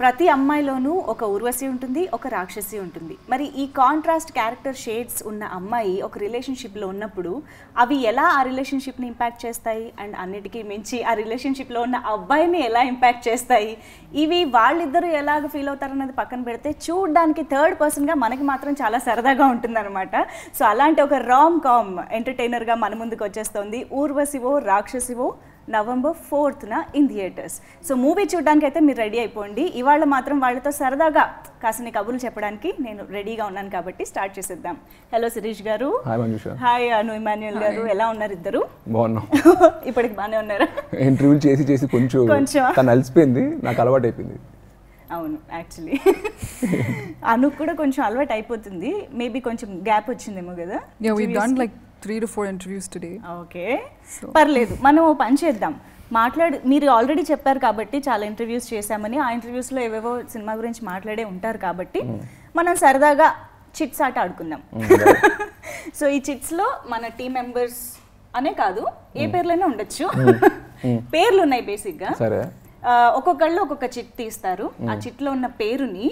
ప్రతి అమ్మాయిలోనూ ఒక ఊర్వశి ఉంటుంది ఒక రాక్షసి ఉంటుంది. మరి ఈ కాంట్రాస్ట్ క్యారెక్టర్ షేడ్స్ ఉన్న అమ్మాయి ఒక రిలేషన్షిప్లో ఉన్నప్పుడు అవి ఎలా ఆ రిలేషన్షిప్ని ఇంపాక్ట్ చేస్తాయి? అండ్ అన్నిటికీ మించి ఆ రిలేషన్షిప్లో ఉన్న అబ్బాయిని ఎలా ఇంపాక్ట్ చేస్తాయి? ఇవి వాళ్ళిద్దరూ ఎలాగ ఫీల్ అవుతారన్నది పక్కన పెడితే చూడడానికి థర్డ్ పర్సన్గా మనకి మాత్రం చాలా సరదాగా ఉంటుందన్నమాట. సో అలాంటి ఒక రామ్ కామ్ ఎంటర్టైనర్గా మన ముందుకు వచ్చేస్తుంది. ఊర్వశివో రాక్షసివో నవంబర్ ఫోర్త్న ఇన్ థియేటర్స్. సో మూవీ చూడడానికి అయితే మీరు రెడీ అయిపోండి. ఇవాళ మాత్రం వాళ్ళతో సరదాగా కాసిన కబుర్లు చెప్పడానికి నేను రెడీగా ఉన్నాను కాబట్టి స్టార్ట్ చేసేద్దాం. హలో శిరీష్ గారు. హాయ్ అను ఇమాన్యుల్ గారు. ఎలా ఉన్నారు ఇద్దరు? బాగున్నాం. ఇప్పటికి బాగానే ఉన్నారు. ఇంటర్వ్యూలు చేసి చేసి కొంచెం కొంచెం. తను అలసిపోయింది. నాకు అలవాటు అయిపోయింది. అవును యాక్చువల్లీ అను కూడా కొంచెం అలవాటు అయిపోతుంది. మేబీ కొంచెం గ్యాప్ వచ్చిందేమో కదా. Done like three to four interviews today. Okay. పర్లేదు మనం పని చేద్దాం. మాట్లాడు మీరు ఆల్రెడీ చెప్పారు కాబట్టి చాలా ఇంటర్వ్యూస్ చేశామని ఆ ఇంటర్వ్యూస్లో ఏవేవో సినిమా గురించి మాట్లాడే ఉంటారు కాబట్టి మనం సరదాగా చిట్స్ ఆట ఆడుకుందాం. సో ఈ చిట్స్లో మన టీం మెంబర్స్ అనే కాదు ఏ పేర్లైనా ఉండొచ్చు. పేర్లు ఉన్నాయి బేసిక్గా ఒక్కొక్కళ్ళు ఒక్కొక్క చిట్ తీస్తారు. ఆ చిట్లో ఉన్న పేరుని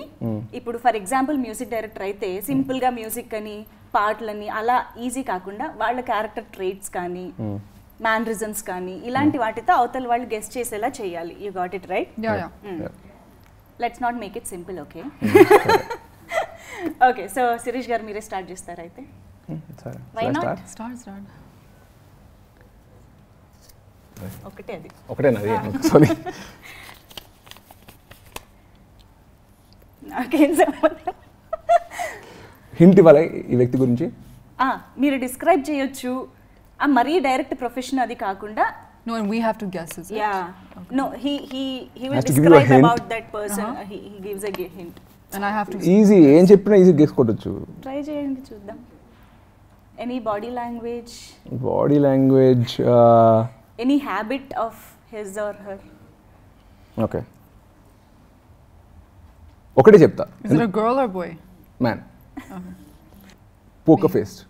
ఇప్పుడు ఫర్ ఎగ్జాంపుల్ మ్యూజిక్ డైరెక్టర్ అయితే సింపుల్గా మ్యూజిక్ అని పాటలని అలా ఈజీ కాకుండా వాళ్ళ క్యారెక్టర్ ట్రేట్స్ కానీ మ్యానరిజమ్స్ కానీ ఇలాంటి వాటితో అవతల వాళ్ళు గెస్ట్ చేసేలా చేయాలి. You got it right. Let's not make it simple okay okay so Sirish garu మీరే స్టార్ట్ చేస్తారు అయితే? Hmm, సరే Why not? స్టార్ట్. ఒకటే అది. ఒకటేనా సారీ నాకేం సంబంధం హింట్ ఇవ్వాలి ఈ వ్యక్తి గురించి? ఆ, మీరు డిస్క్రైబ్ చేయొచ్చు. ఆ, మరీ డైరెక్ట్ ప్రొఫెషన్ అది కాకుండా No, and we have to guess, is it? Yeah. No he he he will Has to give you a describe hint. About that person he he gives a hint And I have to. Easy ఏం చెప్పినా easy guess కొట్టచ్చు. Try చేయండి చూద్దాం. Any body language body language any habit of his or her okay ఒకటే చెప్తా. Is it a girl or boy? Man poker faced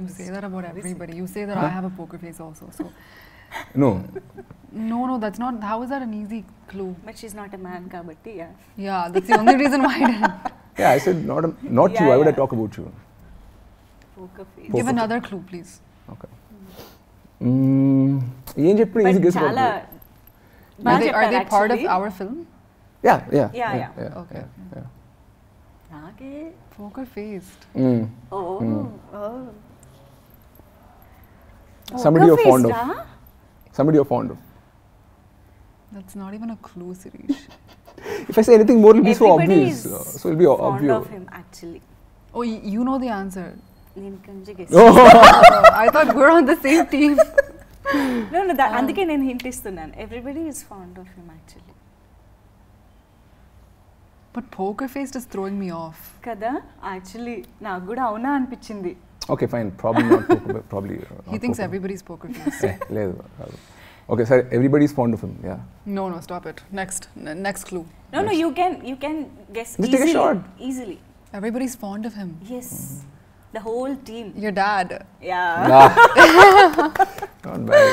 You say that about everybody. You say that I have a poker face also. So no no, no, that's not. How is that an easy clue? But she's not a man కాబట్టి yeah Yeah, that's the only reason why I didn't. Yeah I said not not you Yeah, I would yeah. Talk about you poker face Give another clue, please. Okay ఏం చెప్పినా easy but guess చాలా Are బాగా they, are they చెప్పారు part of actually. our film? Yeah yeah Yeah, yeah. Okay. నాకే Poker faced. Oh oh Somebody you're fond of. Somebody you're fond of. That's not even a clue, Sirish. If I say anything more, it'll be so Everybody obvious. is uh, So it'll be o- fond obvious. of him actually Oh, y- you know the answer. నేను కొంచెం guess Oh, Oh, I thought we're on the same team. No, no, that, అందుకే నేను hint ఇస్తున్నాను everybody is fond of him actually But poker faced is throwing me off. కదా actually నాకు కూడా అవునా అనిపించింది okay, fine. Probably not. Poker, probably. Uh, He not thinks poker. everybody's poker faced. Eh, లేదు కాదు. Okay, sorry. Everybody's fond of him. Yeah. No, no, stop it. Next, N- next clue. No no you can you can guess Just take a easily shot. Easily Everybody's fond of him. Yes the whole team Your dad. Yeah Ah. not bad.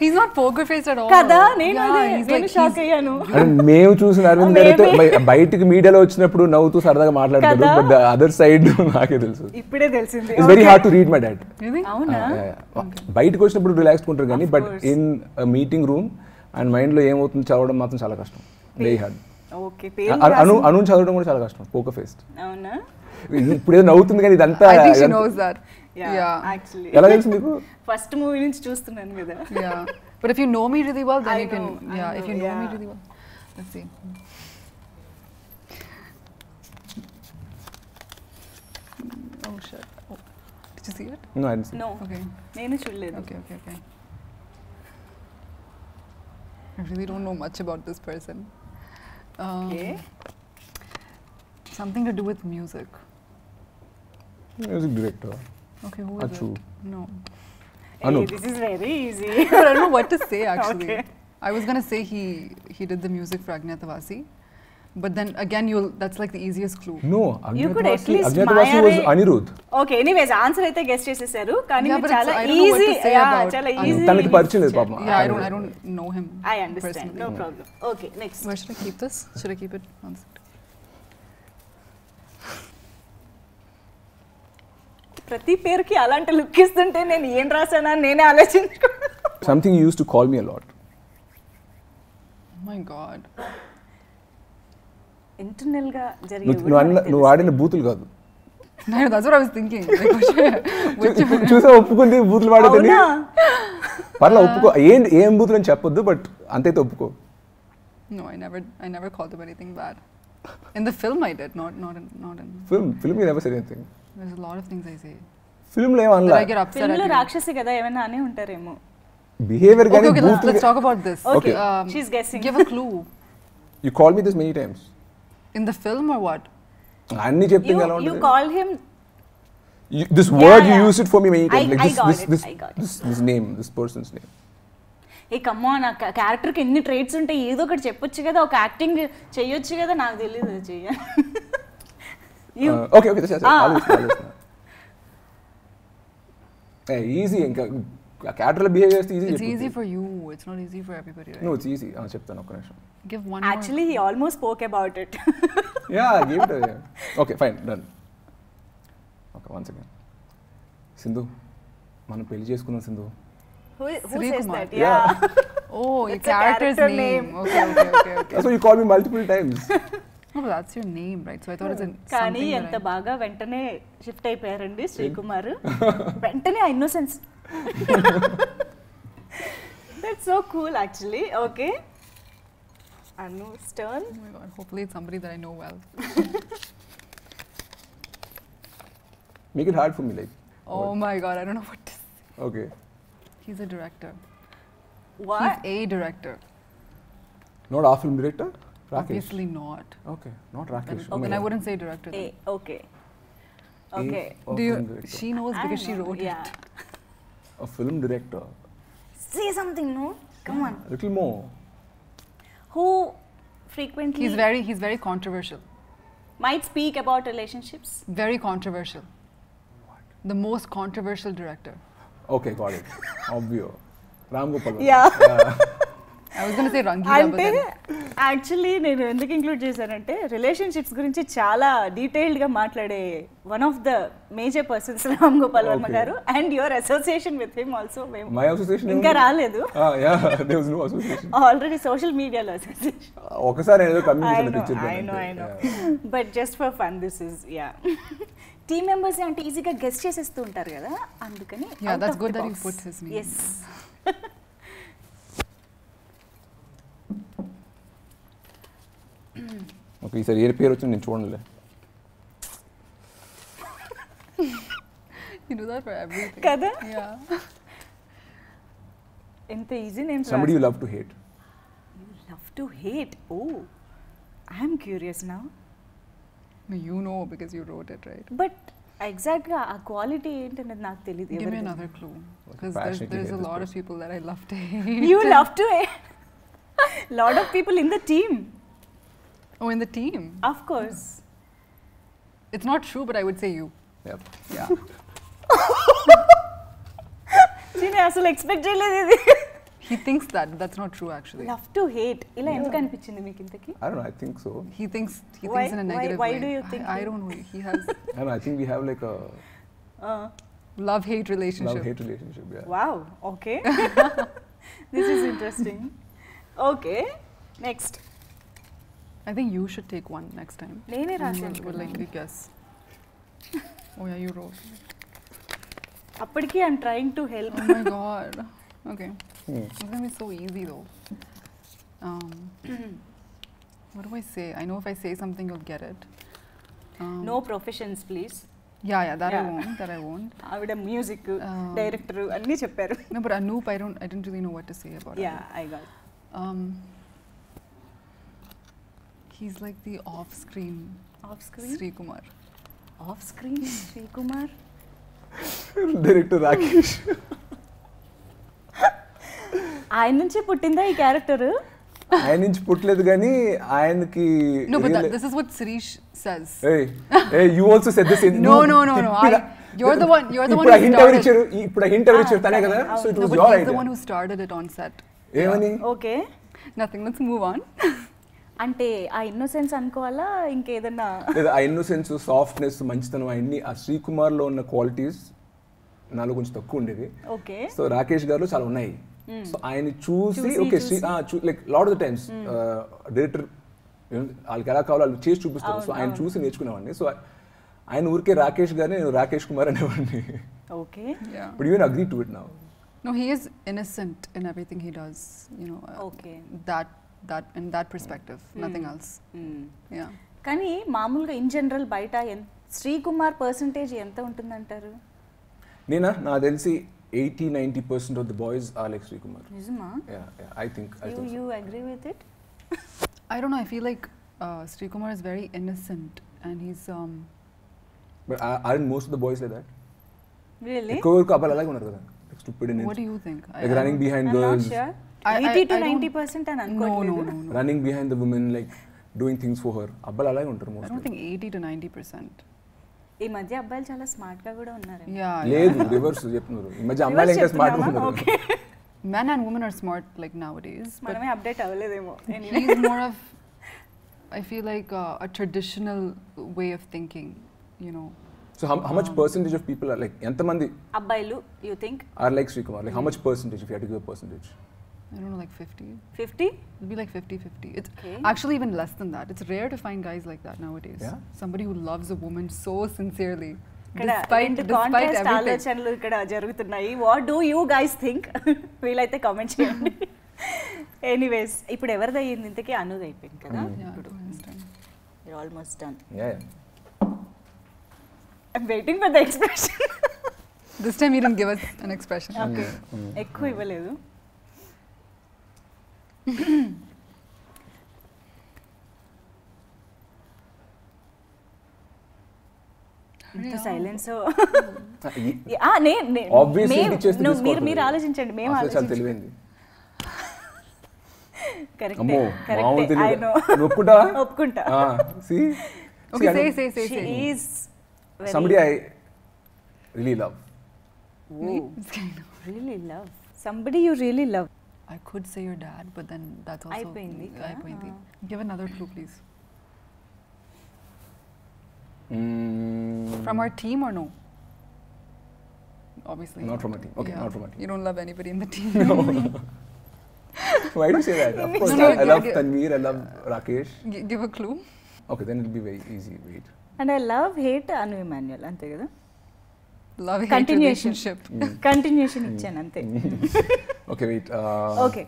He's not poker faced at all. కదా నేను Yeah, నేను like, shock అయ్యాను. And మేము చూసిన అరవింద్ గారితో బయ- బయటికి మీడియాలో వచ్చినప్పుడు నవ్వుతూ సరదాగా మాట్లాడతాడు? బట్ అదర్ సైడ్ నాకే తెలుసు. ఇప్పుడే తెలిసింది. It's very hard to read my dad Really? అవునా? బయటకు వచ్చినప్పుడు రిలాక్స్ ఉంటారు కానీ but. In meeting room and మైండ్లో ఏమవుతుంది? చదవడం మాత్రం చాలా కష్టం. వెరీ హార్డ్ ఓకే పేరు అను అను చదవడం కూడా చాలా కష్టం. పోకర్ ఫేస్ట్ అవునా? ఇప్పుడు ఏదో నవ్వుతుంది కానీ ఇదంతా I think she ఇదంతా- knows that. Yeah Yeah. Actually ఎలా తెలుసు మీకు ఫస్ట్ మూవీ నుంచి చూస్తున్నాను కదా Yeah. But if you know me really well, then I you can. know, I yeah, if know, you know me yeah. really well. Let's see. Oh shit. Oh. Did you see it? No, I didn't see. No Okay. నేను చూడలేదు Okay, okay, okay. I really don't know much about this person. Um, Okay. Something to do with music. Music director Okay, who is Achu. it? No. Anu. This is very easy I don't know what to say actually. Okay. I was gonna say he he did the music for Agnatavasi, But then again, you'll that's like the easiest clue. No You could at Agnyaathavaasi least Agnyaathavaasi was Mayare- Anirudh okay anyways answer అయితే guest చేసేసారు కానీ Yeah, మీరు but it's- చాలా I don't know what easy to say about చాలా Anu. Easy తనకి పరిచయం లేదు పాపం Yeah, I don't I don't know him. I understand personally. No problem okay next Where should I keep this? Should I keep it? One second. ప్రతి పేరుకి అలాంటి look ఇస్తుంటే నేను ఏం రాసానా నేనే ఆలోచించుకో something used to call me a lot my god. ఇంటర్నల్గా జరిగే నువ్వు ఆడిన బూతులు కాదు. Which, which చూసా ఒప్పుకుంది బూతులు వాడేదని అవునా? పర్లా ఒప్పుకో. ఏం ఏం బూతులు అని చెప్పొద్దు బట్ అంతైతే ఒప్పుకో. No, I never I never called him anything bad. In the film I did, not not in not in film film you never said anything there's a lot of things I say. Film లో ఏం That అనలా I get upset film లో at. you. రాక్షసి కదా ఏమైనా అనే ఉంటారేమో behaviour Okay, కానీ okay, let's, బూతులు let's talk about this. Okay. Um, She's guessing. Give a clue. You call me this many times In the film or what? అన్ని చెప్తే యూ ఎలా యూ ఉంటుంది call him this Yeah, word you yeah. Use it for me many I- times like I this got this it, this I got it. This ఏ కమ్మా నా క్యారెక్టర్కి ఎన్ని traits ఉంటాయి? ఏదో ఒకటి చెప్పొచ్చు కదా ఒక యాక్టింగ్ చెయ్యొచ్చు కదా? నాకు తెలియదు చెయ్య. You- okay okay Ah. Easy ఇంకా క్యారెక్టర్లో బిహేవ్ చేస్తే easy you. It's not easy for everybody, right? No it's easy చెప్తాను ఒక్క నిమిషం. Give one actually he almost spoke about it yeah give it okay fine done okay one second Sindhu మనం పెళ్ళి చేసుకుందాం Sindhu who, who Sri says Kumar. that yeah, more. Oh, your It's a character's character name. name. Okay, okay, okay, okay. So you call me multiple times No, but that's your name, right? So I thought it's a, కానీ something ఎంత that I- బాగా వెంటనే shift అయిపోయారండి Srikumar వెంటనే ఆ innocence that's so cool actually okay Anu stern Oh my god, hopefully it's somebody that I know well. Make it hard for me like Oh my god, I don't know what to say. Okay He's a director. What? He's a director. Not our film director? Rakesh. Obviously not. Okay, not Rakesh. Okay. Then I wouldn't say director. A, okay. Okay. A Do you, she knows because know. she wrote yeah. it. A film director. Say something, no? Come yeah. on. Little more. Who frequently. He's very, he's very controversial. Might speak about relationships? Very controversial. What? The most controversial director. Okay got it ఆబ్వియో Ram Gopal Yeah. I was gonna say Rangila, but అంటే actually నేను ఎందుకు include చేశానంటే relationships గురించి చాలా డీటెయిల్డ్గా మాట్లాడే one of the major persons Ram Gopal Varma. Garu and your association with him also మేము my association ఇంకా రాలేదు. యా ఆల్రెడీ సోషల్ మీడియాలో ఒకసారి but just for fun this is yeah team members అంటే ఈజీగా గెస్ట్ చేసేస్తూ ఉంటారు కదా అందుకని you. ఎస్ ఓకే ఈసారి ఏ పేరు వచ్చింది నేను చూడలే you do that for everything. కదా? Yeah. ఎంత easy name somebody you love to hate love to hate oh I'm curious నా No, You know because you wrote it, right? But ఎగ్జాక్ట్గా ఆ క్వాలిటీ ఏంటనేది నాకు తెలియదు Give me another clue. Because there's, passionately there's hate a this lot of person. people that I love to hate. You love to lot of people in the team Oh, in the team. Of course It's not true, but I would say you. Yeah. నేను అసలు expect చేయలేదు ఇది he thinks that. but That's not true, actually. Love to hate ఇలా ఎందుకు అనిపించింది మీకు ఇంతకి I don't I think so He thinks he Why- thinks in a why- negative why way. do you think I, I he- don't know. He has and I think we have like a love hate love relationship. Hate relationship yeah wow okay this is interesting okay next I think you should take one next time. నేనే And రాశాను We'll, we'll like guess. Oh yeah, you wrote. అప్పటికి I'm trying to help Oh my god. Okay. It's gonna be so easy though. Um, what do I say? I know if I say something, you'll get it. Um, no professions please Yeah, yeah, that I Yeah. won't. That I won't. ఆవిడ music Um, director అన్నీ చెప్పారు No, but Anoop, I don't. I didn't really know what to say about yeah Anoop. I got Um, he's like the off-screen off screen Sri Kumar. Off screen Srikumar director Rakesh ఆయన నుంచే పుట్టిందా ఈ character ఆయన నుంచి పుట్టలేదు కానీ ఆయనకి No, but that, real- this is what Sirish says. Hey, hey, you also said this in No, no, no, no. I, you're the one. You're the one ఇప్పుడు who హింట్ ఎవరు started. ఇచ్చారు ఇప్పుడు hint ఎవరు ఇచ్చారు తనే కదా so it No, was but your he's the idea one who started it on set. ఏమని okay Nothing. Let's move on. అంటే ఆ ఇన్నోసెన్స్ అనుకోవాలా ఇంకేదన్నా లేదా ఆ ఇన్నోసెన్స్ సాఫ్ట్నెస్ మంచితనం అన్ని ఆ శ్రీకుమార్లో ఉన్న క్వాలిటీస్ నాలో కొంచెం తక్కువ ఉండేది ఓకే సో రాకేష్ గారు చాలా ఉన్నాయి సో ఆయన చూసి okay. Like lot of the times director వాళ్ళకి ఎలా కావాలో వాళ్ళు చేసి చూపిస్తారు సో ఆయన చూసి నేర్చుకునేవాడిని సో ఆయన ఊరికే రాకేష్ గారిని నేను రాకేష్ కుమార్ అనేవాడిని okay. But even agree to it now No, he is innocent in everything he does. You know. uh, Okay. That that in that perspective, nothing else. Yeah. కానీ మామూలుగా ఇన్ జనరల్ బయట శ్రీకుమార్ పర్సంటేజ్ ఎంత ఉంటుందంటారు నేనా నాకు తెలిసి eighty ninety percent of the boys are like Srikumar నిజమా I think I you think you agree with it I don't know. I feel like uh, Sri Kumar is very innocent, and he's um. But are most of the boys like that really ఎక్కువ వరకు అబ్బాయిలు అలాగే ఉన్నారు కదా stupid What do you think? I- like I running don't- behind I'm not girls sure. I- I- 80 to I don't- 90 percent అని No, no, అనుకోవట్లేదు no, no. Running behind the women like doing things for her అబ్బాయిలు అలాగే ఉంటారు I don't most think 80 to 90 percent. ఈ మధ్య అబ్బాయిలు చాలా స్మార్ట్గా కూడా ఉన్నారు. లేదు రివర్స్ చెప్తున్నారు ఈ మధ్య అమ్మాయిలు ఇంకా స్మార్ట్ ఉన్నారు okay yeah. Men and women are smart like nowadays, but మనమే అప్డేట్ అవ్వలేదేమో he's more of. I feel like uh, a traditional way of thinking. You know. So how much percentage of people are like ఎంతమంది అబ్బాయిలు you think are like Srikumar like how much percentage if you to give percentage I don't know, like 50. Fifty It'll be like 50 50. It's Okay. actually even less than that. It's rare to find guys like that nowadays. Yeah? Somebody who loves a woman so sincerely. ఇక్కడ Despite, రెండు despite contrast everything. ఆలోచనలు ఇక్కడ జరుగుతున్నాయి what do you guys think వీలైతే comment చేయండి anyways ఇప్పుడు ఎవరిది అయ్యింది ఇంతకీ అనుది అయిపోయింది కదా Yeah, ఇప్పుడు understand. Almost done yeah I'm waiting for the expression This time he didn't give us an expression. Okay ఎక్కువ ఇవ్వలేదు ఇంత సైలెన్స్ మీరు ఆలోచించండి మేము ఆలోచించండి తెలివైంది. ఒప్పుకుంటా. somebody I really love. I could say your dad, but then that's also. Aipindi. Aipindi. Ah. Give another clue, please. Mm. From our team or no? Obviously. Not, from our team. Okay, yeah. not from our team. You don't love anybody in the team. No. Why do you say that? Of course, no, I, I love Tanvir, I love Rakesh. Give a clue. Okay, then it'll be very easy. Wait. And I love, hate Anu Emmanuel. అంతే కదా Love hate continuation relationship. Continuation ఇచ్చాను అంతే Okay, wait. Uh, okay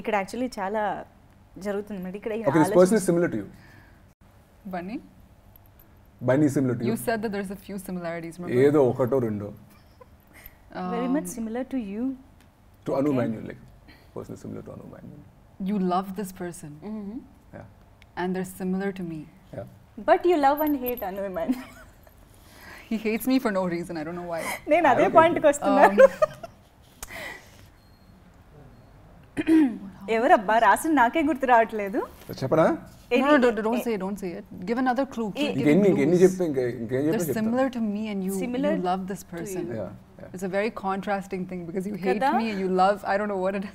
ఇక్కడ actually చాలా జరుగుతుంది మరి ఇక్కడ ఈ Okay, this person is similar to you. Bunny, Bunny is similar to you. you said that there's a few similarities, remember? ఏదో ఒకటో రెండో very Um, much similar to you to Anu Okay. Manuel, like person is similar to Anu Manuel. You love this person, Yeah, and they're similar to me. yeah. But you love and hate Anu Emmanuel He hates me for no reason. I don't know why. నేను అదే Okay. పాయింట్కి వస్తున్నా Um, ఎవరబ్బా రాసిన నాకే గుర్తు రావట్లేదు చెప్పనా no, no, don't, don't say it. Don't say it. Give another clue. Keep giving ఇంకెన్ని ఇంకెన్ని clues. చెప్తే ఇంకా ఇంకేం They're చెప్పి చెప్తా similar to me, and you, Similar you love this to person. you. Yeah, yeah. It's a very contrasting thing because you hate Kada? me and you love. I don't know what it is.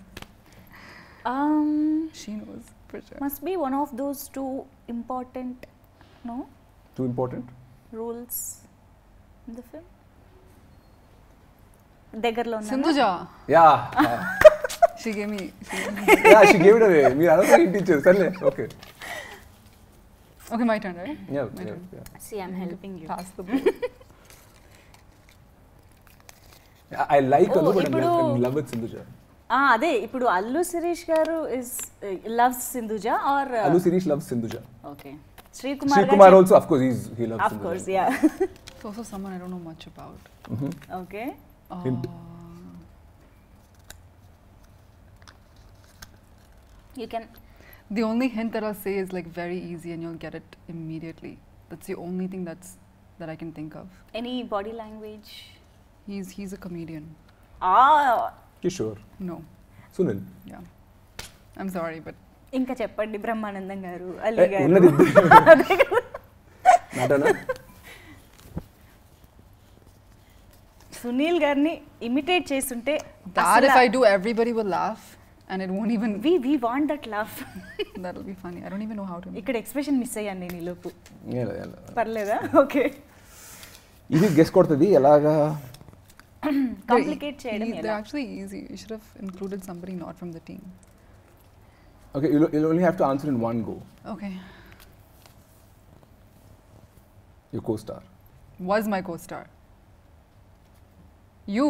She knows for sure. Must be one of those too important no Too important? Rules in the film దగ్గరలో ఉన్నా Sindhuja. Yeah. yeah. She gave me. She gave me. yeah, she gave it away. మీరు అనవసరంగా ఇంటి ఇచ్చారు సర్లే okay Okay, my turn, right? Yeah, My yeah, turn. yeah. See I'm helping you Pass the ball. Yeah, I like Oh, Anu, but I'm ఇప్పుడు- in- I'm in love with Sindhuja. అదే ఇప్పుడు Allu Sirish garu is loves Sindhuja or Alu Sirish loves Sindhuja. Okay Sri Srikumar Kumar also, of course, he's, he loves of Sindhuja. Course yeah It's also someone I don't know much about. Mhm. Okay Hint. Uh, you can the only hint that I'll say is like very easy and you'll get it immediately. That's the only thing that's that I can think of. Any body language He's he's a comedian. Kishore. No. Sunil. Yeah. I'm sorry, but ఇంకా చెప్పండి బ్రహ్మానందం గారు ఏ, అల్లి గారు సునీల్ గారిని imitate చేస్తుంటే that if I do, everybody will laugh, and it won't even. We we want that love That'll be funny. I don't even know how to. ఇక్కడ expression miss అయ్యాను నేను ఈ లోపు ఏల, ఏల. పర్లేదా ఓకే ఇది గెస్ కొడుతుంది ఎలాగా కాంప్లికేట్ చేయడం ఎలా actually easy. You should have included somebody not from the team. Okay you only have to answer in one go Okay. You co-star Was my co-star. You.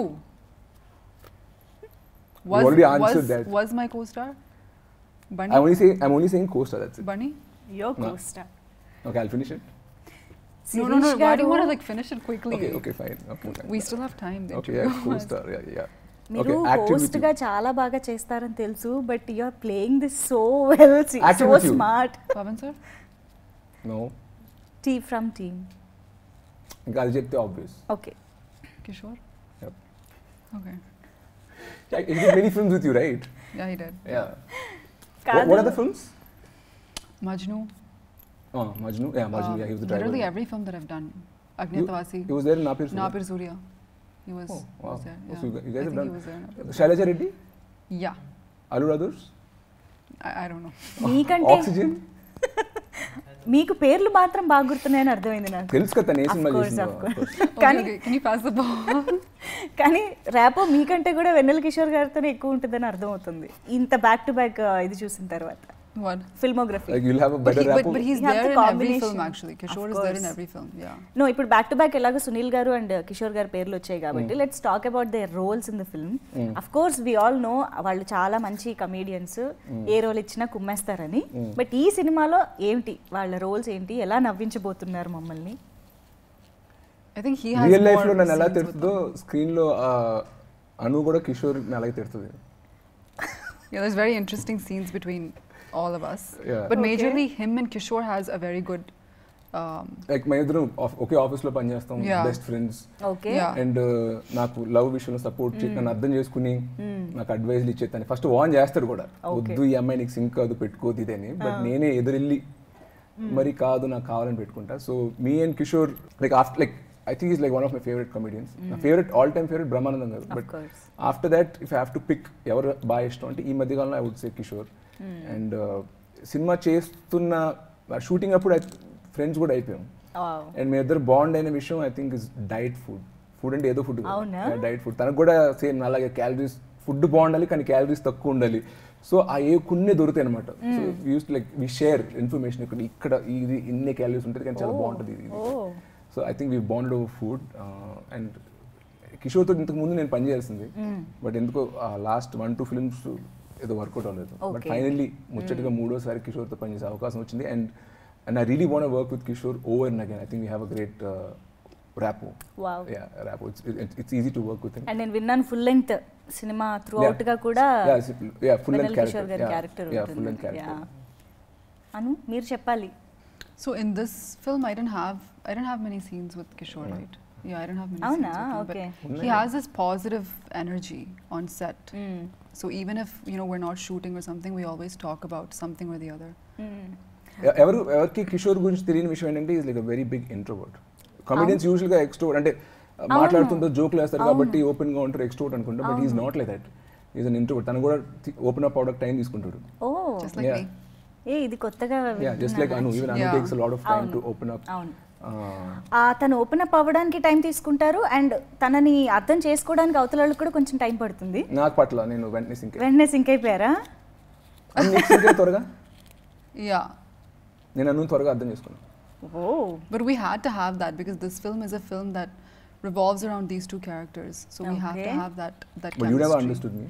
Was, already answered was, that. was my co-star? Bunny? I only say I only saying costar that's it Bunny? Yo No. Costar okay I'll finish it No, no, no. Why do you want to like finish it quickly? Okay okay fine okay We still have time. The okay interview co was- star yeah yeah మీరు Okay, active with host you. గా చాలా బాగా చేస్తారని తెలుసు but you are playing this so well so Active with you. Smart Pavan sir? No T from team ఇంకా అది చెప్తే obvious okay Kishore? Okay. Yeah, he did many films with you, right? Yeah, he did. Yeah. What, what, are the films? Majnu. Oh, Majnu. Yeah, Majnu. Yeah, he was the director. Literally every film that I've done. Agnyatavasi. He was there in Napir Surya. Napir Surya. He was, oh, wow. Oh, was there. Yeah. So you guys have done. He was there Shailaja Reddy? Yeah. Alu Radurs? I, I don't know. Oxygen? మీకు పేర్లు మాత్రం బాగా గుర్తున్నాయని అర్థమైంది నాకు తెలుసు. Okay, కానీ? కానీ rapport మీకంటే కూడా వెన్నెల కిషోర్ గారితోనే ఎక్కువ ఉంటుందని అర్థమవుతుంది ఇంత బ్యాక్ టు బ్యాక్ ఇది చూసిన తర్వాత what? Filmography Like you'll have a But, better he, but, rapport. but he's You there the in every film actually. Kishore is there in every film. Yeah. No ఇప్పుడు back to back ఎలాగో Sunil garu and Kishore గారి పేర్లు వచ్చాయి కాబట్టి let's talk about their roles in the film of course we all know వాళ్ళు చాలా మంచి comedians ఏ role ఇచ్చినా కుమ్మేస్తారని బట్ ఈ సినిమాలో ఏంటి వాళ్ళ రోల్స్ ఏంటి ఎలా నవ్వించబోతున్నారు మమ్మల్ని I think he has real లైఫ్లో నన్ను ఎలా తిడుతుందో స్క్రీన్లో అను కూడా కిషోర్ అలాగే తిడుతుంది Yeah, there's very interesting scenes between all of us. Yeah. But Okay. majorly, him and Kishore has a very good. Um, like మా ఇద్దరం ఒకే ఆఫీస్లో పనిచేస్తాం Yeah. Best friends. అండ్ నాకు లవ్ విషయంలో సపోర్ట్ నన్ను అర్థం చేసుకుని నాకు అడ్వైజ్లు ఇచ్చేస్తాను ఫస్ట్ వాన్ చేస్తాడు కూడా Okay. వద్దు ఈ అమ్మాయి నీకు సింక్ కాదు పెట్టుకోదు ఇదని బట్ నేనే ఎదురెళ్ళి మరి కాదు నాకు కావాలని పెట్టుకుంటా so me and Kishore like after like I think is like one of my favourite comedians నా favourite all time favourite Brahmanandam garu but course. After that if have to pick ఎవరు బాగా ఇష్టం అంటే ఈ మధ్య కాలంలో I would say Kishore and cinema చేస్తున్న shooting అప్పుడు ఫ్రెండ్స్ కూడా అయిపోయాం. అండ్ మీ ఇద్దరు బాండ్ అయిన విషయం I think is diet food. Food అంటే ఏదో ఫుడ్? Diet food. తనకు కూడా సేమ్ అలాగే క్యాలరీస్ ఫుడ్ బాగుండాలి కానీ క్యాలరీస్ తక్కువ ఉండాలి. సో ఆ ఏ కొన్ని దొరుకుతాయి అనమాట so use like we share information ఇక్కడ ఇక్కడ ఇది ఇన్ని క్యాలరీస్ ఉంటుంది కానీ చాలా Oh. బాగుంటుంది ఇది. So I think we bond over food and కిషోర్తో ఇంతకు ముందు నేను పని చేయాల్సింది. బట్ ఎందుకో లాస్ట్ వన్ టూ ఫిల్మ్స్ ఏదో వర్కౌట్ అవ్వలేదు. బట్. ఫైనల్లీ ముచ్చటగా మూడోసారి కిషోర్తో పనిచేసే అవకాశం వచ్చింది. And and I really want work with Kishore over and again I think we have a great rapport Wow. Yeah rapport it's it's easy to work with and నేను విన్నాను full length సినిమా త్రూ అవుట్గా కూడా yeah full Vennela and Kishore గారి character character yeah full and character Anu మీరు చెప్పాలి. So in this film, I didn't have I didn't have many? Yeah, I have him. He has this positive energy on set. So even if you know we're not shooting or something, we always talk about something or the other. ఎవరు ఎవరికి కిషోర్ గురించి తెలియని విషయం ఏంటంటే is like very big introvert comedians యూజువల్గా extrovert అంటే మాట్లాడుతుందో జోక్లు వేస్తారు కాబట్టి ఓపెన్గా ఉంటారు ఎక్స్ట్రోవర్ట్ అనుకుంటా but is not like that is an introvert తను కూడా ఓపెన్ అప్ అవడానికి టైం తీసుకుంటాడు. ఓ. Just like Yeah. me. ఏ ఇది కొత్తగా just like Anu. Even Anu Yeah. Takes lot of time. To open up తను ఓపెన్ అప్ అవ్వడానికి టైం తీసుకుంటారు అండ్ తనని అర్థం చేసుకోవడానికి అవతల వాళ్ళకి కూడా కొంచెం టైం పడుతుంది నాకు పట్ల నేను వెంటనే సింక్ వెంటనే సింక్ అయిపోయారా త్వరగా Yeah. నేను అను త్వరగా అర్థం చేసుకున్నాను oh But we had to have that because this film is a film that revolves around these two characters. So we have to Okay. have that that but you never chemistry. Understood me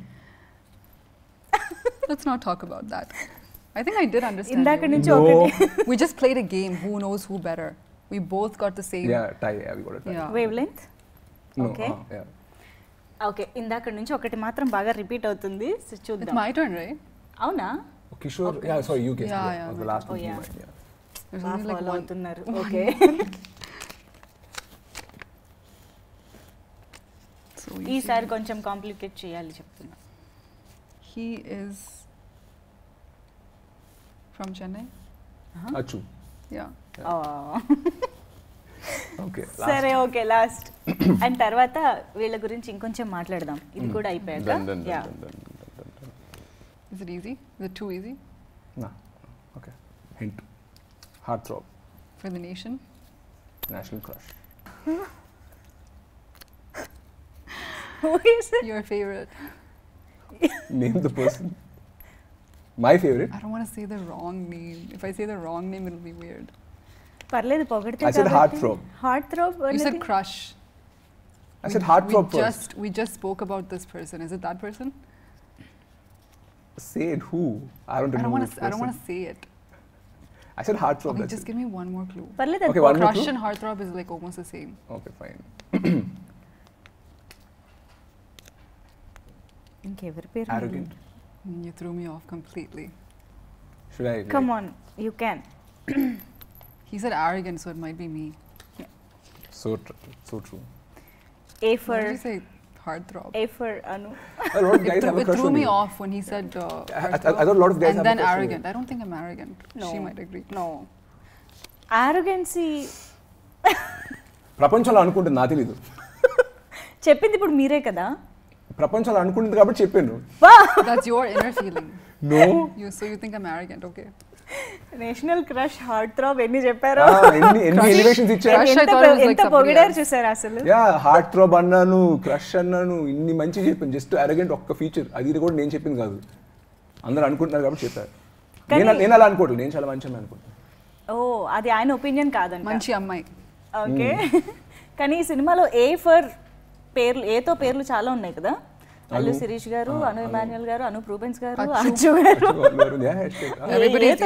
Let's not talk about that. I think I did understand. ఇందాక you. నుంచి No. we just played a game. Who knows who better? We both got the same. Yeah tie అవి కూడా tie Yeah. Wavelength no Okay. Yeah okay ఇందాక నుంచి ఒకటి మాత్రం బాగా repeat అవుతుంది సో చూద్దాం my turn, right? అవునా Kishore yeah sorry you guess Yeah, yeah, the last Oh, yeah. Yeah follow. అవుతున్నారు ఓకే ఈసారి కొంచెం కాంప్లికేట్ చేయాలి చెప్తున్నా he is from Chennai. అచ్చు Yeah. ఓకే సరే ఓకే లాస్ట్ అండ్ తర్వాత వీళ్ళ గురించి ఇంకొంచెం మాట్లాడదాం ఇది కూడా అయిపోయాక Yeah. Is it easy? Is it too easy okay hint heartthrob for the nation? National crush Who is it? Your favorite. Name the person my favourite I don't want to say the wrong name. If I say the wrong name, it'll be weird. పర్లేదు పొగిడితే I said heartthrob. Heartthrob You said crush. I said heart we throb first just we just spoke about this person. Is it that person? said who I don't I don't remember want which to. I don't want person. to say it. I said heart throb Okay, that's just it. give me one more clue. పర్లేదు Okay, one more Crush clue? and heartthrob is like almost the same. Okay, fine. ఇంకెవరి పేరు Arrogant. Mm, You threw me off completely. Should I? Come on you can He said arrogant, so it might be me. So tr- so true. A Why for did you say heartthrob? A for Anu A lot of It, guys threw- have a it crush threw on me you. off when he said uh, I- I- I heartthrob. thought a lot of guys and have a then crush on you. arrogant. I don't think I'm arrogant. No. She might agree. No arrogancy ప్రపంచంలో అనుకుంటుంది నా తెలీదు చెప్పింది ఇప్పుడు మీరే కదా ప్రపంచంలో అనుకుంటుంది కాబట్టి చెప్పాను వా That's your inner feeling. No You so you think I'm arrogant? Okay. national crush heartthrob ఎన్ని చెప్పారో? ఎన్ని. ఎలివేషన్స్ ఇచ్చా Crush, I ఎంత పొగిడారు. చూసారు అసలు? యా హార్ట్ థ్రోబ్ అన్నాను క్రష్ అన్నాను ఇన్ని మంచి చెప్పాను. జస్ట్ అరగెంట్ ఒక్క ఫీచర్ అది కూడా నేను చెప్పింది కాదు. అందరూ అనుకుంటున్నారు కాబట్టి చెప్పారు. నేను నేను అలా అనుకోవట్లేదు. నేను చాలా మంచి అనుకుంటున్నాను. ఓ అది ఆయన ఒపీనియన్ కాదంట. Manchi Ammai. ఓకే. కానీ ఈ సినిమాలో ఏ ఫర్ పేర్లు ఏతో పేర్లు చాలా ఉన్నాయి కదా? అల్లు. శిరీష్ గారు అను. ఇమాన్యుల్ గారు అను ప్రూబెన్స్ గారు అచ్చు. గారు.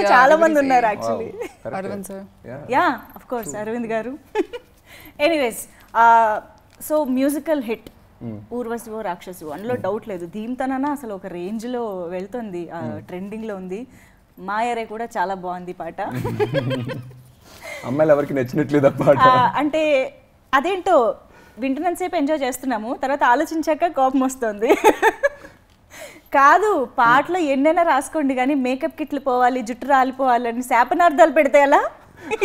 చాలా మంది ఉన్నారు actually. Yeah of course Aravind garu. Anyways so musical hit Urvasivo Rakshasu అందులో డౌట్ లేదు. దీంతోనన్నా అసలు ఒక రేంజ్లో వెళ్తుంది ట్రెండింగ్లో ఉంది. మాయరే కూడా చాలా బాగుంది పాట. అమ్మాయిలు ఎవరికి నచ్చినట్లేదు పాట. అంటే అదేంటో వింటున్నంతసేపు ఎంజాయ్ చేస్తున్నాము. తర్వాత ఆలోచించాక కోపం వస్తుంది. కాదు పాటలో ఎన్నైనా రాసుకోండి కానీ మేకప్ కిట్లు పోవాలి జుట్టు రాలిపోవాలి అని శాపనార్థాలు పెడితే ఎలా?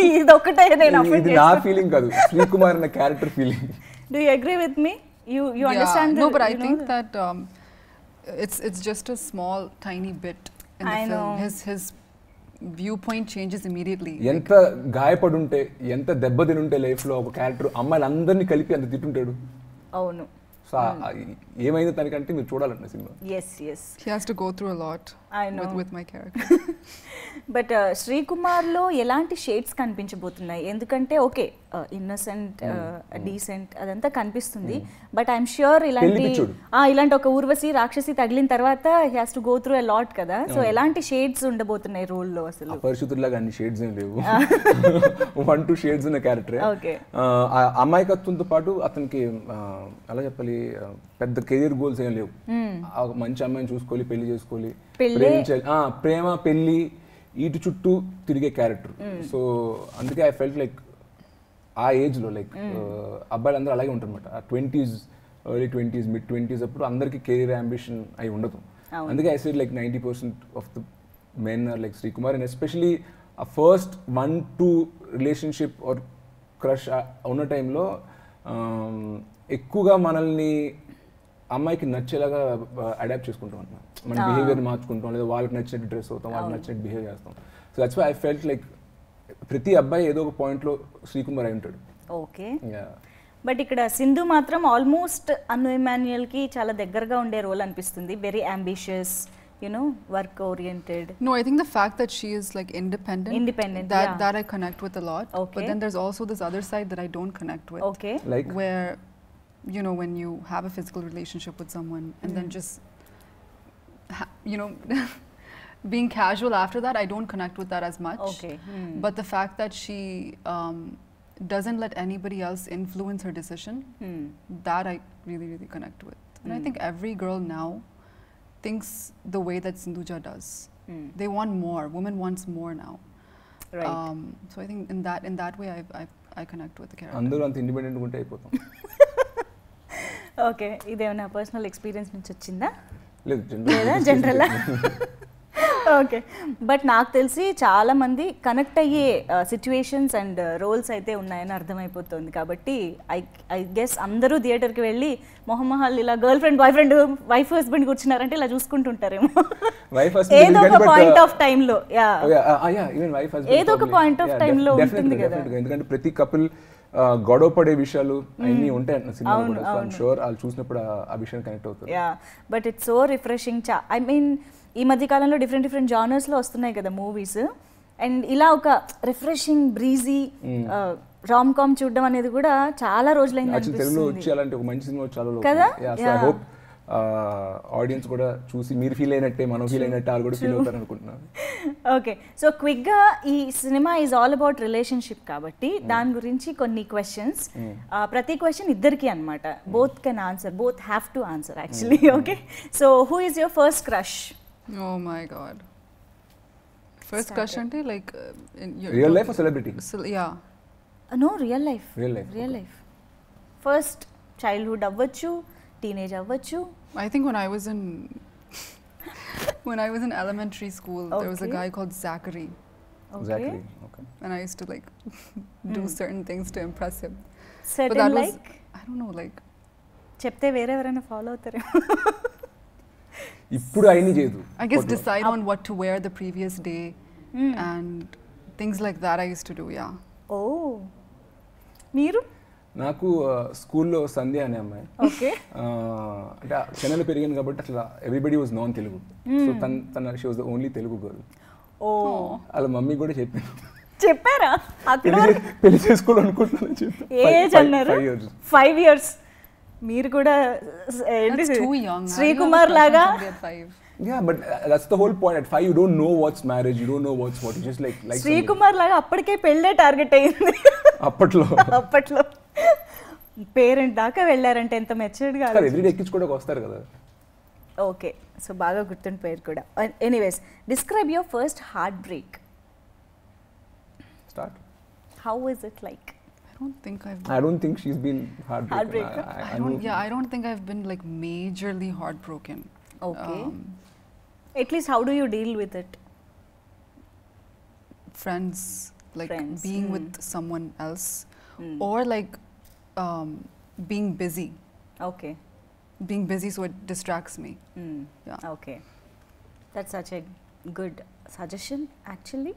ఇది ఒకటే నేను ఇది నా ఫీలింగ్ కాదు. శ్రీకుమార్ అన్న character feeling do you agree with me you you Yeah, understand but I think that um, it's it's just a small, tiny bit in the I film. know. His his viewpoint changes immediately. ఎంత గాయపడుంటే ఎంత దెబ్బతినుంటే లైఫ్లో ఒక character అమ్మాయిలందరినీ కలిపి అంత తిట్టుంటాడు అవును so ఏమైంది తనకంటే మీరు చూడాలండి cinema? Yes yes He has to go through a lot I know. with with my character. But శ్రీకుమార్లో ఎలాంటి షేడ్స్ కనిపించబోతున్నాయి? ఎందుకంటే ఓకే ఇన్నోసెంట్ డీసెంట్ అదంతా కనిపిస్తుంది. బట్ ఐఎమ్ ష్యూర్ ఇలాంటి ఇలాంటి ఒక ఊర్వశి రాక్షసి తగిలిన తర్వాత he has to go through a lot కదా. సో ఎలాంటి షేడ్స్ ఉండబోతున్నాయి రోల్లో అసలు? అపరిచితుల్లాగా అన్ని షేడ్స్ ఏం లేవు. వన్ టూ షేడ్స్ ఉన్న క్యారెక్టర్ Okay. అమాయకత్వంతో పాటు అతనికి ఎలా చెప్పాలి? పెద్ద కెరీర్ గోల్స్ ఏం లేవు. ఆ, ఒక మంచి అమ్మాయిని చూసుకోవాలి పెళ్ళి చేసుకోవాలి. ప్రేమించాలి. ప్రేమ పెళ్ళి వీటి చుట్టూ తిరిగే క్యారెక్టర్ సో అందుకే ఐ ఫెల్ట్ లైక్ ఆ ఏజ్లో లైక్ అబ్బాయిలు అందరూ అలాగే ఉంటారు అనమాట twenties early twenties mid twenties అప్పుడు అందరికీ కెరీర్ అంబిషన్ అయి ఉండదు. అందుకే I said like ninety percent of the men are like Srikumar and especially ఆ first one two relationship or crush ఉన్న టైంలో ఎక్కువగా మనల్ని అమ్మాయికి నచ్చేలాగా అడాప్ట్ చేసుకుంటాం అన్నమాట. మన బిహేవియర్ మార్చుకుంటాం లేదా వాళ్ళకి నచ్చినట్టు డ్రెస్ అవుతాం వాళ్ళకి నచ్చినట్టు బిహేవ్ చేస్తాం. So that's why I felt like ప్రతి అబ్బాయి ఏదో ఒక పాయింట్లో శ్రీకుమార్ అయి ఉంటాడు. ఓకే. బట్ ఇక్కడ సింధు మాత్రం ఆల్మోస్ట్ అను ఇమాన్యుయల్కి చాలా దగ్గరగా ఉండే రోల్ అనిపిస్తుంది. Very ambitious you know work oriented No, I think the fact that she is like independent, Independent, that yeah. that I connect with a lot. Okay. But then there's also this other side that I don't connect with, okay Like? Where you know when you have a physical relationship with someone and then just ha- you know being casual after that, I don't connect with that as much. Okay But the fact that she um, doesn't let anybody else influence her decision, that I really, really connect with. And I Mm. think every girl now thinks the way that Sindhuja does. They want more. Women wants more now. Right Um, so I think in that in that way, I I, I connect with the character. అందరూ అంత independent ఉంటే అయిపోతాం Okay ఇదేమైనా personal experience నుంచి వచ్చిందా? లేదు general okay but నాకు తెలిసి చాలా మంది కనెక్ట్ అయ్యే సిచ్యువేషన్స్ అండ్ రోల్స్ అయితే ఉన్నాయని అర్థమైపోతుంది. కాబట్టి ఐ ఐ గెస్ అందరూ థియేటర్కి వెళ్ళి మొహమ్మహాల్ ఇలా girlfriend boyfriend wife husband కూర్చున్నారంటే ఇలా చూసుకుంటుంటారేమో. ఏదో ఒక పాయింట్ ఆఫ్ టైంలో ఏదో ఒక point of time లో ఉంటుంది కదా. ఎందుకంటే ప్రతి కపుల్ గొడవ పడే విషయాలు అన్ని ఉంటాయి సినిమా షూర్ వాళ్ళు చూసినప్పుడు ఆ- విషయం కనెక్ట్ అవుతుంది. Yeah but it's so refreshing చా ఐ మీన్ ఈ మధ్య కాలంలో డిఫరెంట్ డిఫరెంట్ జానర్స్లో వస్తున్నాయి కదా మూవీస్ అండ్ ఇలా ఒక రిఫ్రెషింగ్ బ్రీజీ రామ్ కామ్ చూడడం అనేది కూడా చాలా రోజులైంది తెలుగులో వచ్చి అలాంటి ఒక మంచి సినిమా చాలా కదా? ఐ. హోప్ ఆడియన్స్ కూడా చూసి మీరు ఫీల్ అయినట్టే మనం ఫీల్ అయినట్టే వాళ్ళు కూడా ఫీల్ అవుతారు అనుకుంటున్నాను ఓకే సో క్విక్గా ఈ cinema is all about relationship కాబట్టి దాని గురించి కొన్ని క్వశ్చన్స్ ప్రతి క్వశ్చన్ ఇద్దరికి అనమాట both can answer both have to answer actually okay so who is your first crush. First crush? Ante like uh, in your real life celebrity yeah. No real life Real life, real life first childhood అవ్వచ్చు teenage అవ్వచ్చు I think when I was in when I was in elementary school, there was a Okay. guy called Zachary, exactly okay and I used to like do certain things to impress him. But certain that was like I don't know like చెప్తే వేరే ఎవరైనా follow అవుతారు ఇప్పుడు అవన్నీ చేయదు I guess decide on what to wear the previous day and things like that. I used to do yeah. ఓ మీరు నాకు స్కూల్లో సంధ్య అనే అమ్మాయి. అంటే చెన్నైలో పెరిగాను కాబట్టి అట్లా everybody was non Telugu so తన తన she was the only Telugu girl oh. వాళ్ళ మమ్మీ కూడా చెప్పింది చెప్పారా? అక్కడ పెళ్ళి చేసుకోవాలనుకుంటున్నాను చెప్పి. ఏజ్ అన్నారు? ఫైవ్ ఇయర్స్ ఫైవ్ ఇయర్స్ మీరు కూడా శ్రీకుమార్ లాగా? Uh, that's the whole point. At five, you don't know what's marriage. You don't know what's what. You just like like. somebody. Srikumar లాగా అప్పటికే పెళ్ళే టార్గెట్ అయింది అప్పట్లో అప్పట్లో పేరెంట్ దాకా వెళ్ళారంటే ఎంత మెచ్యూర్డ్గా సార్ ఎవ్రీడే ఎక్కించుకోవడానికి వస్తారు కదా ఓకే సో బాగా గుర్తుండిపోయారు కూడా anyways describe your first heartbreak start how is it like I don't think I've. I don't think she's been heart Heartbreaker? I don't. Yeah, I don't think I've been like majorly heartbroken. Okay. Um, At least how do you deal with it friends, like Friends, being mm. with someone else, Mm. or like um, being busy. Okay Being busy, so it distracts me. Yeah. Okay that such a good suggestion actually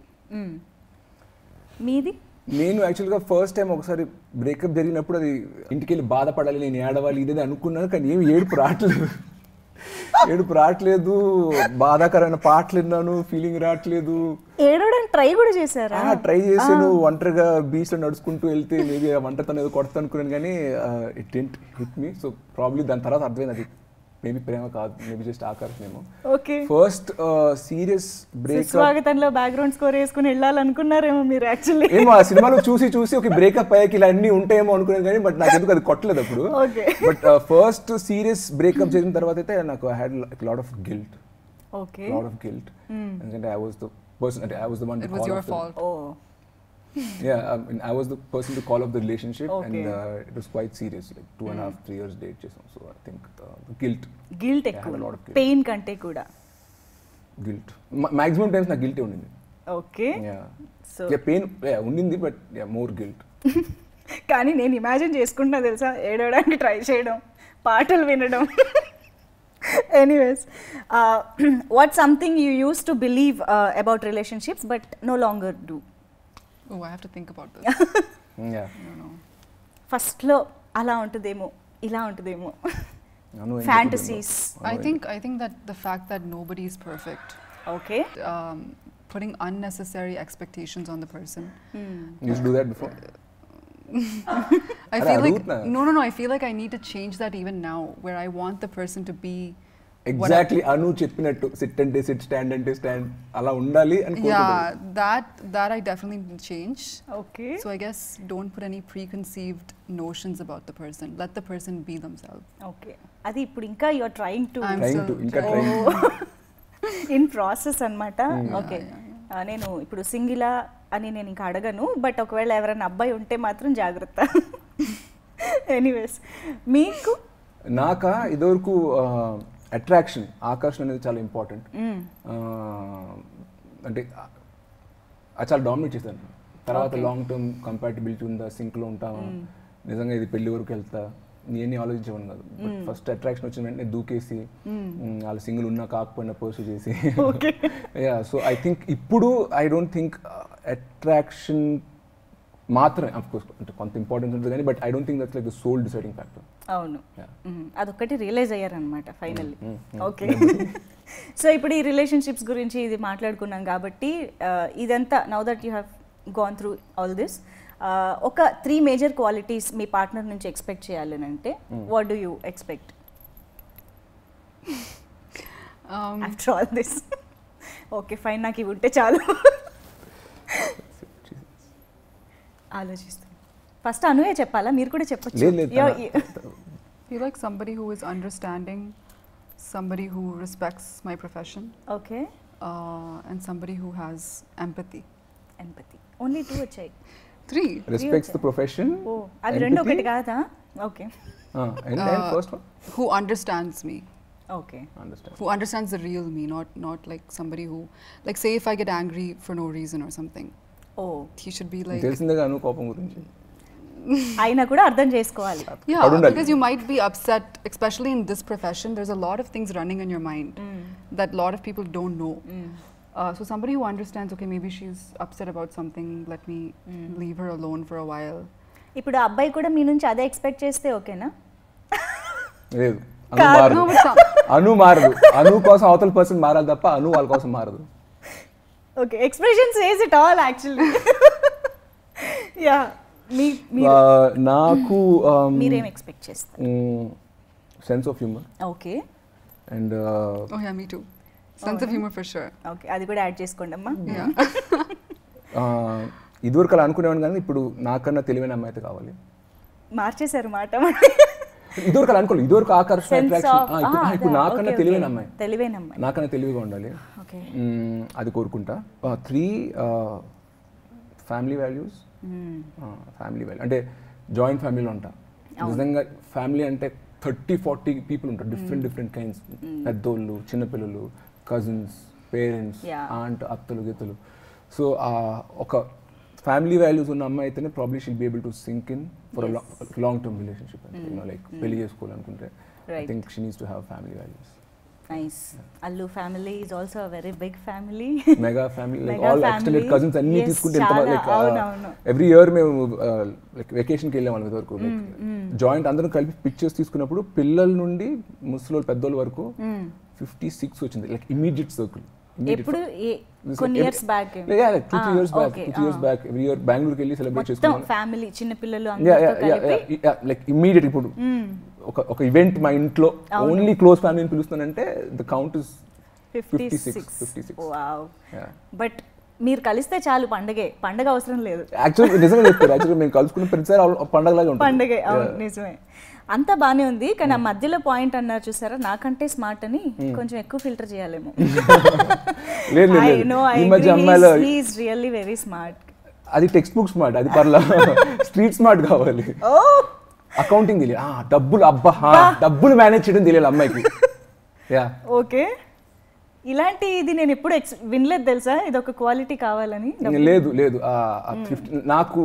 మీది నేను యాక్చువల్గా first time ఒకసారి breakup జరిగినప్పుడు అది ఇంటికి వెళ్ళి బాధపడాలి నేను ఏడవాలి ఇదే అనుకున్నాను కానీ ఏమి ఏడుపు రావట్లేదు ఏడుపు రావట్లేదు బాధాకరమైన పాటలు విన్నాను ఫీలింగ్ రావట్లేదు. ఏడవడానికి ట్రై కూడా చేశారా? ట్రై చేసాను ఒంటరిగా బీచ్లో నడుచుకుంటూ వెళ్తే మేబీ ఒంటరితనం ఏదో కొడతా అనుకున్నాను కానీ it didn't hit me so probably దాని తర్వాత అర్థమైంది అది. మేబీ ప్రేమ కాదు మేబీ జస్ట్ ఆకర్షణేమో. ఓకే. ఫస్ట్ సీరియస్ బ్రేకప్ స్వాగతంలో బ్యాక్గ్రౌండ్ స్కోర్ వేసుకుని వెళ్ళాలనుకున్నారేమో మీరు యాక్చువల్లీ ఏమో ఆ సినిమాలో చూసి చూసి ఒక బ్రేకప్ అయ్యాక ఇలా అన్ని ఉంటాయేమో అనుకున్నాను కానీ బట్ నాకు ఎందుకు అది కొట్టలేదు అప్పుడు. బట్ ఫస్ట్ సీరియస్ బ్రేకప్ జరిగిన తర్వాత అయితే నాకు I had lot of guilt okay. Lot of guilt ఎందుకంటే ఐ వాజ్ ద పర్సన్ అంటే I was the one Yeah, I, mean, I was the person to call off the relationship, and Okay. uh, it was quite serious, like two and a half, three years date. So I think uh, the guilt, Yeah, of ఎక్కువ guilt. Pain కంటే కూడా guilt. Ma- maximum times నాకు guilt ఉండింది. ఓకే Yeah. So Yeah, pain, yeah, ఉండింది, but yeah, more guilt. కానీ నేను imagine చేసుకుంటున్నా తెలుసా ఏడవడానికి ట్రై చేయడం పాటలు వినడం anyways what something you use to believe about relationships but no longer do Oh, I have to think about this. Yeah. I don't know. ఫస్ట్లో అలా ఉంటుందేమో ఇలా ఉంటుందేమో అను ఎందుకు Fantasies. ఉండిందో. I Anu think I think that the fact that nobody is perfect, okay um, putting unnecessary expectations on the person. You used to do that before? I Ara, feel like adutna. no, no, no. I feel like I need to change that even now, where I want the person to be. exactly Anu చెప్పినట్టు sit అంటే SIT stand అంటే stand అలా ఉండాలి అని yeah that that I definitely change okay so I guess don't put any preconceived notions about the person let the person be themselves okay అది ఇప్పుడు ఇంకా you are trying to trying to ఇంకా trying in process అన్నమాట. Hmm. Okay నేను ఇప్పుడు సింగిలా అని నేను ఇంకా అడగను బట్ ఒకవేళ ఎవరైనా అబ్బాయి ఉంటే మాత్రం జాగ్రత్త. ఎనీవేస్ మీకు? నాకా ఇదివరకు అట్రాక్షన్ ఆకర్షణ అనేది చాలా ఇంపార్టెంట్. అంటే చాలా డామినేట్ చేశాను తర్వాత లాంగ్ టర్మ్ కంపాటిబిలిటీ ఉందా సింక్లో ఉంటావా? నిజంగా ఇది పెళ్ళి వరకు వెళ్తా? నేను ఆలోచించేవాను కాదు. బట్ ఫస్ట్ అట్రాక్షన్ వచ్చిన వెంటనే దూకేసి వాళ్ళ సింగిల్ ఉన్నా కాకపోయినా పర్సు చేసి. యా సో ఐ థింక్ ఇప్పుడు ఐ డోంట్ థింక్ అట్రాక్షన్ మాత్రమే అఫ్ కోర్స్ అంటే కొంత ఇంపార్టెన్స్ ఉంటుంది కానీ but I don't think that's like the sole deciding factor అవును. అదొక్కటి రియలైజ్ అయ్యారనమాట ఫైనల్లీ ఓకే సో ఇప్పుడు ఈ రిలేషన్షిప్స్ గురించి ఇది మాట్లాడుకున్నాం కాబట్టి ఆ, ఇదంతా now that you have gone through all this ఒక త్రీ మేజర్ క్వాలిటీస్ మీ పార్ట్నర్ నుంచి ఎక్స్పెక్ట్ చేయాలని అంటే what do you expect Um, after all this okay fine నాకు ఇవి ఉంటే చాలు. ఆలోచిస్తాను ఫస్ట్ అనుయే చెప్పాలా మీరు కూడా చెప్పచ్చు feel like somebody who is understanding, somebody who respects my profession, ఓకే uh, and somebody who has empathy. Empathy only two వచ్చాయి Three. Respects the profession oh అవి రెండు ఒకటి కాదా okay and Uh, first one Who understands me. Okay understand Who understands the real me, not not like somebody who, like, say if I get angry for no reason or something, oh he should be like, తెలిసిందే అను కోపం గురించి అయినా కూడా అర్థం చేసుకోవాలి because you might be upset, especially in this profession. There's a lot of things running in your mind that a lot of people don't know. Uh, so somebody who understands, okay, maybe she's upset about something. Let me leave her alone for a while. ఇప్పుడు అబ్బాయి కూడా మీ నుంచి అదే expect చేస్తే ఓకేనా లేదు అను. మారదు అను మారదు అను కోసం అవతల పర్సన్ మారాలి తప్ప అను వాళ్ళ కోసం మారదు okay expression says it all actually yeah me Uh, నాకు మీరేం ఎక్స్పెక్ట్ చేస్తారు? Sense of humour okay. And oh yeah, me too. Sense of humor for sure. Okay అది కూడా యాడ్ చేసుకోండి అమ్మా. ఇదివరకు అలా అనుకునేవాడిని కానీ ఇప్పుడు నాకన్నా తెలివైన అమ్మాయి అయితే కావాలి. మార్చేశారు మాట. ఇదివరకు అలా అనుకోలేదు. ఇదివరకు ఆకర్షణ సెన్స్ అట్రాక్షన్ ఆఫ్ ఇప్పుడు నాకన్నా తెలివైన అమ్మాయి. తెలివైన అమ్మాయి. నాకన్నా తెలివిగా ఉండాలి. అది కోరుకుంటా. Three family values family value అంటే జాయింట్ ఫ్యామిలీలో ఉంటా. నిజంగా ఫ్యామిలీ అంటే థర్టీ ఫార్టీ పీపుల్ ఉంటారు. డిఫరెంట్ డిఫరెంట్ కైండ్స్ పెద్దోళ్ళు చిన్నపిల్లలు కజిన్స్ పేరెంట్స్. ఆంట్ అత్తలు గీతలు సో ఒక ఫ్యామిలీ వాల్యూస్ ఉన్న అమ్మాయి అయితేనే probably she'll be able to sync in for long term relationship like పెళ్ళి చేసుకోవాలనుకుంటే. I. Think she needs to have family values nice Allu family is also a very big family mega family like Mega all family. Extended cousins అన్ని తీసుకుంటే చాలా, లైక్. Every year మేము like వెకేషన్కి వెళ్ళాం వాళ్ళ వరకు జాయింట్ అందరం కలిపి పిక్చర్స్ తీసుకున్నప్పుడు పిల్లల నుండి ముసలోళ్ళు పెద్దోళ్ళ వరకు ఫిఫ్టీ సిక్స్ వచ్చింది లైక్ ఇమీడియట్ సర్కిల్ ఎప్పుడు కొన్ని years back two three years back two three years back every year బెంగళూరుకి వెళ్ళి సెలబ్రేట్ చేసుకున్నాం. ఫ్యామిలీ చిన్న పిల్లలు అందరితో కలిపి. లైక్ ఇమీడియట్ ఇప్పుడు. ఒక ఒక ఈవెంట్ మా ఇంట్లో ఓన్లీ క్లోజ్ ఫ్యామిలీని పిలుస్తానంటే the count is fifty 56, six 56. Wow but మీరు కలిస్తే చాలు పండగే. పండగ అవసరం లేదు. యాక్చువల్లీ నిజంగా చెప్తారు యాక్చువల్లీ మేము కలుసుకున్న ప్రతిసారి పండగలాగా ఉంటుంది. పండగే. అవును నిజమే. అంతా బానే ఉంది కానీ ఆ మధ్యలో పాయింట్ అన్నారు చూసారా? నాకంటే స్మార్ట్ అని కొంచెం ఎక్కువ ఫిల్టర్ చేయాలేమో. రియల్లీ వెరీ స్మార్ట్ అది టెక్స్ట్ బుక్ స్మార్ట్ అది పర్లా. స్ట్రీట్ స్మార్ట్ కావాలి. ఓ అకౌంటింగ్ తెలియదు ఆ, డబ్బులు అబ్బా డబ్బులు మేనేజ్ చేయడం తెలియాలి అమ్మాయికి. యా ఓకే ఇలాంటి ఇది నేను ఎప్పుడు ఎక్స్ వినలేదు తెలుసా? ఇది ఒక క్వాలిటీ కావాలని లేదు లేదు. 50 నాకు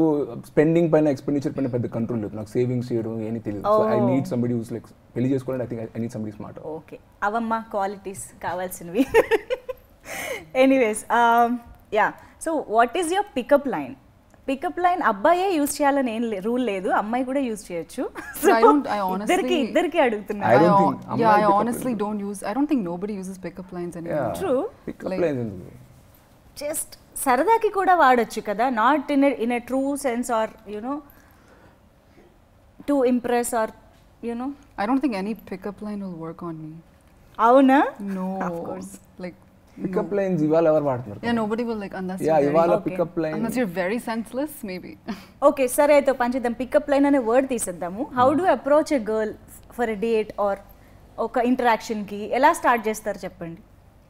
స్పెండింగ్ పైన ఎక్స్పెండిచర్ పైన పెద్ద కంట్రోల్ లేదు. నాకు సేవింగ్స్ చేయడం ఏమీ తెలియదు. So I need somebody use like పెళ్ళి చేసుకోవాలంటే I think I need somebody smart okay అవమ్మా qualities కావాల్సినవి. Anyways yeah so what is your pickup line pickup line అబ్బాయే యూస్ చేయాలని ఏం రూల్ లేదు. అమ్మాయి కూడా యూజ్ చేయొచ్చు. ఇద్దరికి ఇద్దరికి అడుగుతున్నాను జస్ట్ సరదాకి కూడా వాడొచ్చు కదా. Not in in a true sense or you know to impress or you know I don't think any pickup line will work on me అవునా? నో లైక్ పికప్ లైన్స్ ఇవాళ ఎవరు వాడుతున్నారు? Yeah, nobody will like unless yeah ఇవాళ. Pickup line unless you're very senseless, maybe. Okay సరే అయితే పంచిద్దాం. Pickup line అనే word తీసేద్దాము. How do approach a girl for a date or ఒక interaction కి? ఎలా స్టార్ట్ చేస్తారు చెప్పండి?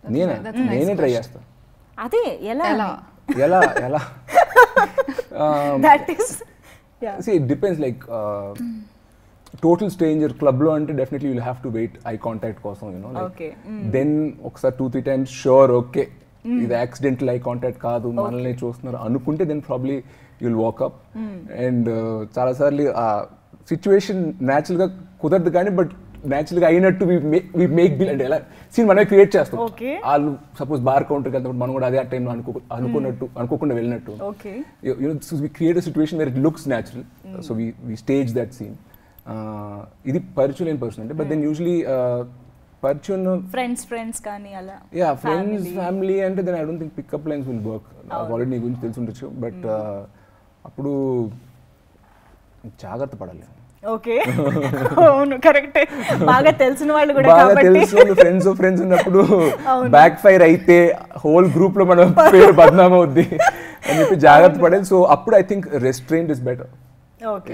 నేనే? నేనే ట్రై. చేస్తా. అదే ఎలా? Ella. ఎలా ఎలా? That is see it depends like total stranger క్లబ్లో అంటే definitely will have to wait eye contact కోసం యూనో. దెన్ ఒకసారి two three times sure okay ఇది యాక్సిడెంటల్ ఐ కాంటాక్ట్ కాదు మనల్ని చూస్తున్నారు అనుకుంటే then probably you'll walk up and చాలాసార్లు ఆ సిచ్యువేషన్ న్యాచురల్గా కుదరదు కానీ బట్ న్యాచురల్గా అయినట్టు వి మేక్ బిల్ అంటే ఎలా సీన్ మనమే క్రియేట్ చేస్తాం. వాళ్ళు సపోజ్ బార్ కౌంటర్కి వెళ్తాం మనం కూడా అదే ఆ టైంలో అనుకో అనుకున్నట్టు అనుకోకుండా వెళ్ళినట్టు. Okay you, you know, so we create a situation where it looks natural. Uh, ఇది పరిచయం లేని పర్సన్ అంటే బట్ దెన్ యూజువలీ పరిచయం ఫ్రెండ్స్ ఫ్రెండ్స్ కానీ అలా. Yeah friends. ఫ్యామిలీ అంటే then I don't think pickup lines will work already నీ గురించి తెలిసి ఉండొచ్చు బట్ అప్పుడు జాగ్రత్త పడాలి. ఓకే. అవును కరెక్టే. బాగా తెలిసిన వాళ్ళు కూడా బాగా కాబట్టి. తెలుసు ఫ్రెండ్స్ ఫ్రెండ్స్ ఉన్నప్పుడు. బ్యాక్ ఫైర్ అయితే హోల్ గ్రూప్లో మన పేరు బద్నామా అవుద్ది అని చెప్పి జాగ్రత్త పడేది సో అప్పుడు I think restraint is better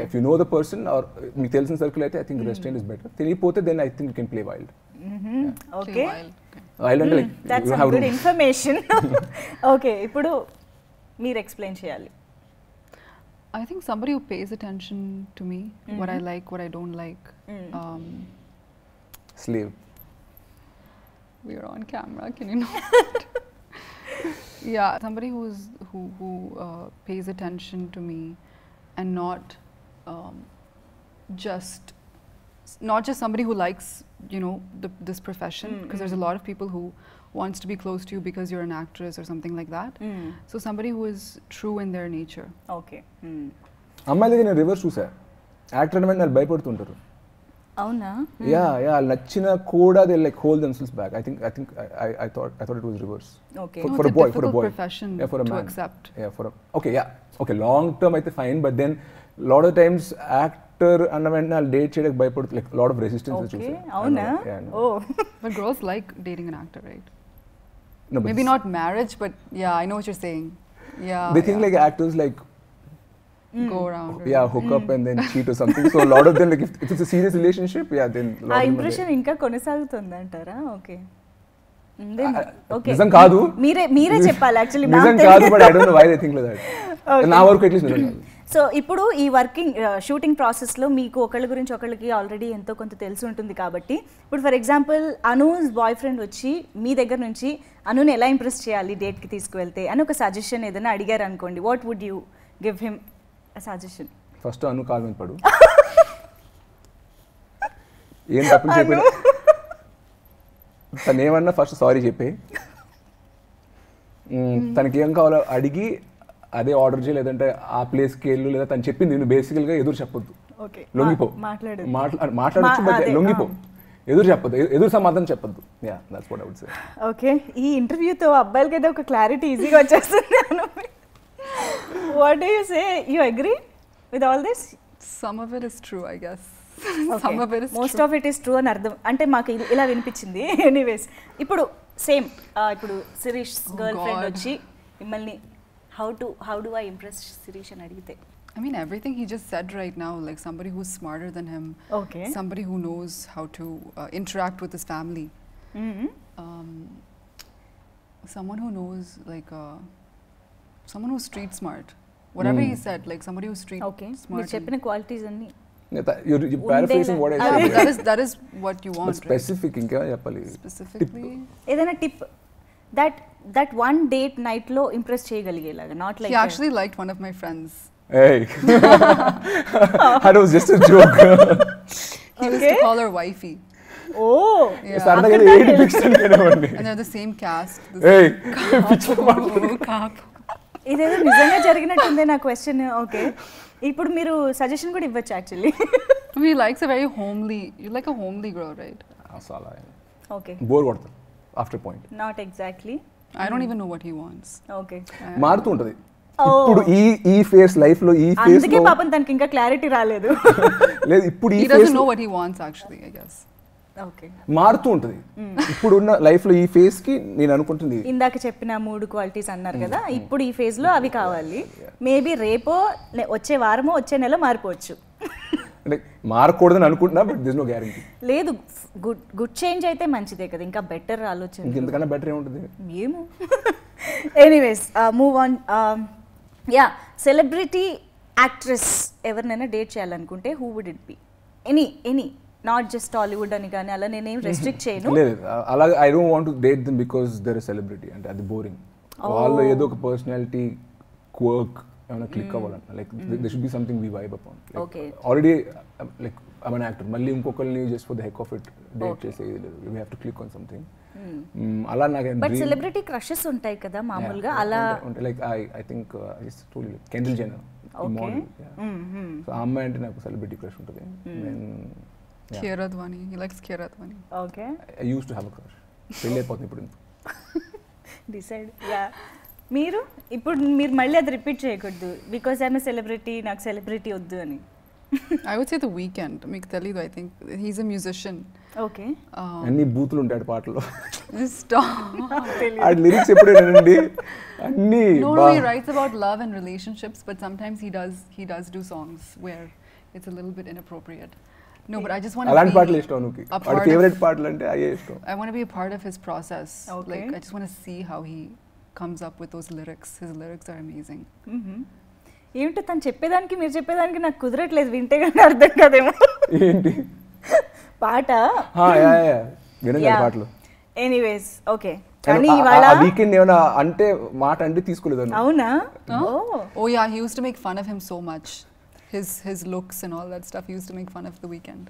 If you know the person are మీకు తెలిసిన సర్కిల్ అయితే I think restaurant is better తెలియపోతే then I think you can play wild okay Wild. Okay. Wild అంటే like that's you have good information okay ఇప్పుడు మీరు explain చేయాలి I think somebody who pays attention to me, what I like, what I don't like. Um, slave we are on camera. Can you not? yeah, somebody who's who who uh, pays attention to me, and not um, just not just somebody who likes you know the, this profession because there's a lot of people who wants to be close to you because you're an actress or something like that. So somebody who is true in their nature. Okay అమ్మాయిల దగ్గర నేను reverse చూసా actor అంటే వాళ్ళు భయపడుతుంటారు అవునా yeah yeah నచ్చిన కూడా they like hold themselves back I think I think I thought I thought it was reverse okay No, for it's a a boy for a difficult boy profession yeah for a to man accept. yeah for a okay yeah okay long term అయితే fine but then lot of times actor అన్న వెంటనే వాళ్ళు date చేయడానికి భయపడుతుంది like lot of resistance okay చూసా అవునా oh But girls like dating an actor, right? No, but Maybe not marriage, but yeah, I know what you're saying. Yeah. they think yeah. like actors like go around. yeah hook up and then cheat or something. So a lot of them like if, if it's a serious relationship yeah then lot ఆ of them are impression ఇంకా కొనసాగుతుంది అంటారా okay okay నిజం కాదు. మీరే మీరే చెప్పాలి actually నిజం కాదు but I don't know why they think like that నా వరకు అట్లీస్ట్ నిజం కాదు. సో ఇప్పుడు ఈ వర్కింగ్ షూటింగ్ ప్రాసెస్లో మీకు ఒకళ్ళ గురించి ఒకళ్ళకి ఆల్రెడీ ఎంతో కొంత తెలిసి ఉంటుంది కాబట్టి ఇప్పుడు for example Anu's boyfriend వచ్చి మీ దగ్గర నుంచి అనుని ఎలా ఇంప్రెస్ చేయాలి డేట్కి తీసుకువెళ్తే అని ఒక సజెషన్ ఏదైనా అడిగారు అనుకోండి what would you give him suggestion first Anu call మీద పడు ఏం తప్పులు చెప్పిన తను ఏమన్నా ఫస్ట్ సారీ చెప్పే. తనకి ఏం కావాలో అడిగి అదే ఆర్డర్ చేయ లేదంటే ఆ ప్లేస్కి వెళ్ళు లేదా తను చెప్పింది నేను బేసికల్గా ఎదురు చెప్పొద్దు. ఓకే లొంగిపో. మాట్లాడు. మాట్లా మాట్లాడచ్చు బట్ లొంగిపో. ఎదురు చెప్పొద్దు. ఎ- ఎదురు సమాధానం చెప్పొద్దు. Yeah that's what I would say okay ఈ ఇంటర్వ్యూతో అబ్బాయిలకి అయితే ఒక క్లారిటీ ఈజీగా వచ్చేస్తుంది What you say you agree with all this Some of it is true, I guess. Some of it is most true. Of it is true అని అర్థం అంటే మాకు ఇ- ఇలా వినిపించింది ఎనీవేస్ ఇప్పుడు సేమ్ ఇప్పుడు Shirish Oh girl friend God. వచ్చి మిమ్మల్ని how to how do I impress Shirish అని అడిగితే I mean, everything he just said right now, like somebody who's smarter than him, okay somebody who knows how to uh, interact with his family, um, someone who knows, like, uh, someone who's street smart. Whatever he Mm. said, like somebody who's street okay smart. మీరు and- చెప్పిన qualities అన్ని you're paraphrasing what I yeah, but said that is that is what you want, right? Specific ఇంకా చెప్పాలి Specifically, ఏదైనా tip that that one date night లో impress చేయగలిగేలాగా not he like actually liked one of my friends. Hey, that was just a joke. He used Okay. to call her wifey. Oh Yeah. సరదాగా అక్కడ ఏడు pics అనుకునేవాడిని And they're the same cast. the Hey, same cop. ఇదేదో నిజంగా జరిగినట్టుంది నా question okay ఇప్పుడు మీరు suggestion కూడా ఇవ్వచ్చు actually likes a very homely. You like a homely girl, right? అసలు ఓకే బోర్ కొడతాను after point not exactly I don't even know what he wants. Okay మారుతూ ఉంటది Oh. ఇప్పుడు ఈ ఈ ఫేస్ లైఫ్లో ఈ ఫేస్ అందుకే పాపం తనకి ఇంకా క్లారిటీ రాలేదు లేదు ఇప్పుడు ఈ face what he wants, actually. I guess. Okay మారుతూ ఉంటది. ఇప్పుడు ఉన్న లైఫ్లో ఈ ఫేస్కి నేను అనుకుంటుంది. ఇందాక చెప్పిన మూడు క్వాలిటీస్ అన్నారు కదా ఇప్పుడు ఈ ఫేజ్లో అవి కావాలి. మేబీ రేపో వచ్చే వారమో వచ్చే నెల మారిపోవచ్చు. అంటే మారకూడదని అనుకుంటున్నా బట్ దిస్ నో గ్యారంటీ. లేదు గుడ్ గుడ్ చేంజ్ అయితే మంచిదే కదా ఇంకా బెటర్ ఆలోచన. ఇంకెంతకన్నా బెటర్ ఏముంటుంది? ఏమో. Anyways move on yeah celebrity actress ఎవరినైనా డేట్ చేయాలనుకుంటే who would it be any any not just Tollywood అని కానీ అలా నేనేం రెస్ట్రిక్ట్ చేయను. లేదు అలాగే I don't want date them because they're celebrity అంటే అది బోరింగ్ వాళ్ళు ఏదో ఒక పర్సనాలిటీ క్వర్క్ ఏమైనా click అవ్వాలన్న like they should be something we vibe upon Okay. Already like I'm an actor మళ్ళీ ఇంకొకరిని just for the heck of it date. చేసేది లేదు. We have to click on something అలా నాకు బట్ సెలబ్రిటీ క్రషెస్ ఉంటాయి కదా మామూలుగా. అలా like I I think Kendall Jenner Okay. So ఆ అమ్మాయి అంటే నాకు సెలబ్రిటీ క్రష్ ఉంటుంది. Kiera Dwani. He likes Kiera Dwani. Okay I used to have a crush పెళ్ళి అయిపోతుంది ఇప్పుడు డిసైడ్ యా మీరు ఇప్పుడు మీరు మళ్ళీ అది రిపీట్ చేయకూడదు బికాస్ ఐఎమ్ సెలబ్రిటీ నాకు సెలబ్రిటీ వద్దు అని I would say The Weeknd. Make Telido, I think. He's a musician. Okay Um, అన్ని బూతులు ఉంటాయి పాటలో stop. ఆ లిరిక్స్ ఎప్పుడు వినండి అన్ని No, బా- no, he writes about love and relationships, but sometimes he does he does do songs where it's a little bit but I just want to అలాంటి be పాటలు ఇష్టం నువ్వు a వాడి part ఫేవరెట్ of, పాటలు అంటే అయ్యే ఇష్టం I want to be a part of his process. Okay. Like I just want to see how he comes up with those lyrics. His lyrics are amazing. ఏమిటో తను చెప్పేదానికి మీరు చెప్పేదానికి నాకు కుదరట్లేదు వింటే కానీ అర్థం కదేమో ఏంటి పాట హా, యా, యా, యా. పాటలు ఎనీవేస్ ఓకే వీకెండ్ ఏమైనా అంటే మాట అంటే తీసుకోలేదు. అవునా? Oh Oh yeah, he used to make fun of him so his his looks and all that stuff used to make fun of the weekend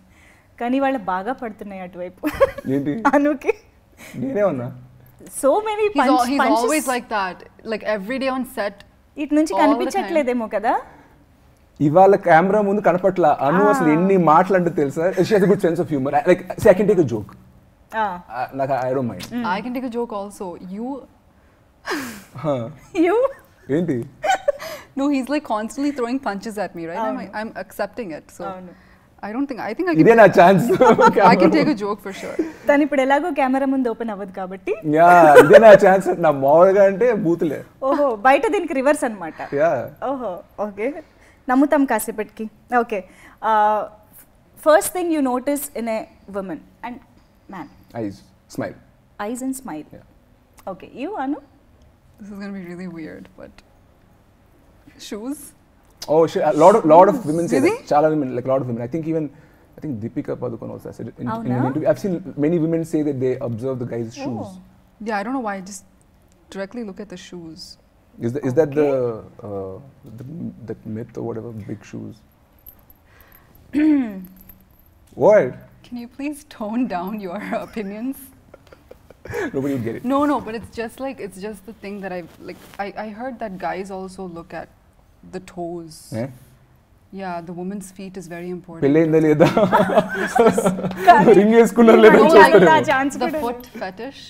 కానీ వాళ్ళు బాగా పడుతున్నాయి అటువైపు. ఏంటి? అనుకి. నేనే ఉన్నా. So many punch his always like that like every day on set it నుంచి కనిపించట్లేదేమో కదా? ఇవాళ కెమెరా ముందు కనపట్ల. అను అసలు ఎన్ని మాటలు అంటే తెలుసా she has good sense of humour like second take joke I don't mind I can take a joke also you you ఏంటి? No, he's like constantly throwing punches at me, right? I'm, Avunu. I'm accepting it. So అవును. I don't think I think I ఇదే నా chance I can take a joke for sure. తను ఇప్పుడు ఎలాగో camera ముందు open అవ్వదు కాబట్టి. Yeah ఇదే నా ఛాన్స్ నా మామూలుగా అంటే బూతులే. ఓహో బయట దీనికి రివర్స్ అన్నమాట. యా ఓహో ఓకే. నమ్ముతాం కాసేపటికి. Okay. First thing you notice in a woman and man eyes smile eyes and smile. Okay you Anu This is going to be really weird, but shoes. Oh, a lot of lot of women say that. Chala women, like a lot of women. I think even I think Deepika Padukone also said it in, oh, in no? an interview. I've seen many women say that they observe the guy's oh. shoes. Yeah, I don't know why. I just directly look at the shoes. Is, the, okay. that the, uh, the that myth or whatever? Big shoes. what? Can you please tone down your opinions? Nobody will get it. No, no, but it's just like it's just the thing that I've like. I, I heard that guys also look at the toes. Eh? Yeah, the woman's feet is very important. పెళ్ళయిందా లేదా ring వేసుకున్నారు No, లేదా I చూస్తారు don't have chance the కూడా foot fetish.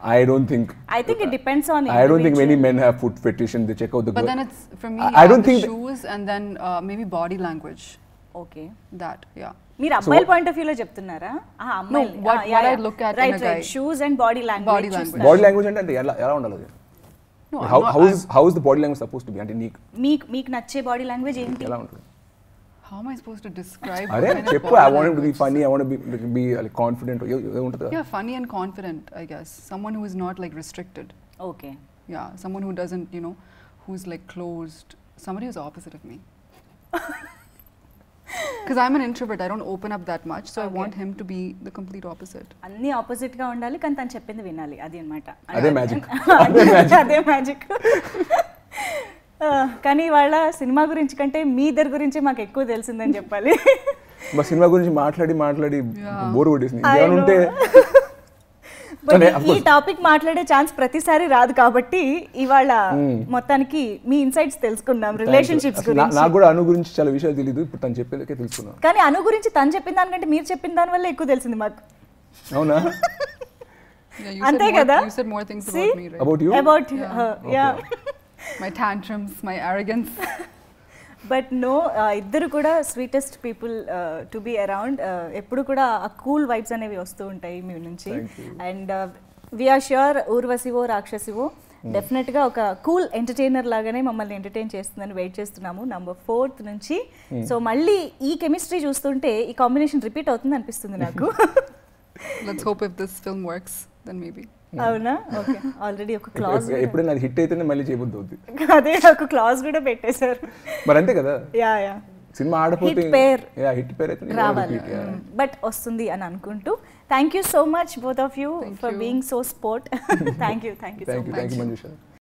I don't think I think it depends on I don't think many men have foot fetish and they check out the But girl. then it's for me. I- yeah, I don't the think that- shoes and then uh, maybe body language. Okay That yeah. మీరు అబ్బాయిల point of వ్యూలో చెప్తున్నారా ఆ, అమ్మాయిలు what- what I look at in right a right guy. Shoes and body Body language language. Body language అంటే అంటే ఎలా ఎలా ఉండాలి అది No, I'm how not- how I'm- is how is the body language suppose to be అంటే నీకు మీకు మీకు నచ్చే బాడీ లాంగ్వేజ్ ఏంటి ఎలా ఉంటుంది how am I supposed to describe? అరే what kind of చెప్పు body I want to be language? Funny I want be be like confident ఉంటుంది కదా Yeah, funny and confident, I guess. Someone who is not like restricted. Okay Yeah, someone who doesn't, you know, who's like closed. Somebody who's opposite of me. Because I'm an introvert, I don't open up that much, so I Okay. want him to be the complete opposite. అన్ని ఆపోజిట్గా ఉండాలి కానీ తను చెప్పింది వినాలి అది అనమాట అదే magic. అదే మ్యాజిక్ కానీ వాళ్ళ సినిమా గురించి కంటే మీ ఇద్దరి గురించి మాకు ఎక్కువ తెలిసిందని చెప్పాలి మా సినిమా గురించి మాట్లాడి మాట్లాడి. బోర్ కొట్టేసింది I ఉంటే ఈ-. టాపిక్ మాట్లాడే ఛాన్స్ ప్రతిసారి రాదు కాబట్టి ఇవాళ Hmm. మొత్తానికి మీ ఇన్సైట్స్ తెలుసుకున్నాం రిలేషన్షిప్స్ గురించి. నాకు కూడా అను గురించి చాలా విషయాలు తెలియదు ఇప్పుడు తను చెప్పేదకే తెలుసుకున్నాను. కానీ అను గురించి తను చెప్పిన దానికంటే మీరు చెప్పిన దాని వల్ల ఎక్కువ తెలిసింది మాకు. అవునా? అంతే కదా? About you about. Yeah my tantrums, my arrogance. But no ఇద్దరు కూడా sweetest people to be around ఎప్పుడు కూడా ఆ కూల్ వైబ్స్ అనేవి వస్తూ ఉంటాయి మీ నుంచి. అండ్ వీఆర్ ష్యూర్ ఊర్వశివో రాక్షసివో డెఫినెట్గా ఒక కూల్ ఎంటర్టైనర్ లాగానే మమ్మల్ని ఎంటర్టైన్ చేస్తుందని వెయిట్ చేస్తున్నాము. నంబర్ ఫోర్త్ నుంచి. సో మళ్ళీ ఈ కెమిస్ట్రీ చూస్తుంటే ఈ కాంబినేషన్ రిపీట్ అవుతుంది అనిపిస్తుంది నాకు. Let's hope if this film works, then maybe. అవునా? ఓకే ఆల్రెడీ ఒక క్లాజ్ ఎప్పుడైనా అది హిట్ అయితేనే మళ్ళీ చేయబుద్ది అవుద్ది. అదే ఒక క్లాజ్ కూడా పెట్టేశారు. మరి అంతే కదా? యా యా సినిమా ఆడపోతే pair యా హిట్ పేర్ అయితే రావాలి. బట్ వస్తుంది అని అనుకుంటూ. Thank you so much both of you for. Being so sport thank you thank you so thank you much thank you Manjusha